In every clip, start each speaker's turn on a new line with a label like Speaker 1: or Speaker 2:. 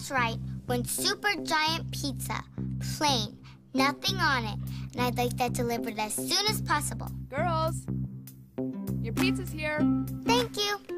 Speaker 1: That's right, one super giant pizza, plain, nothing on it, and I'd like that delivered as soon as possible.
Speaker 2: Girls, your pizza's here.
Speaker 1: Thank you.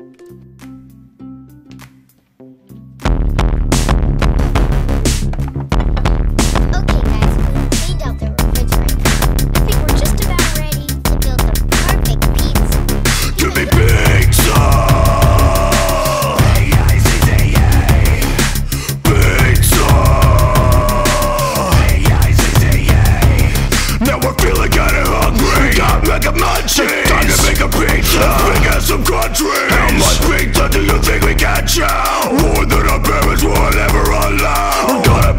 Speaker 3: Now we're feeling kinda hungry. We can't make a munchies. It's time to make a pizza. Let's make us some countries. How much pizza do you think we can chow? More than our parents will ever allow. Gotta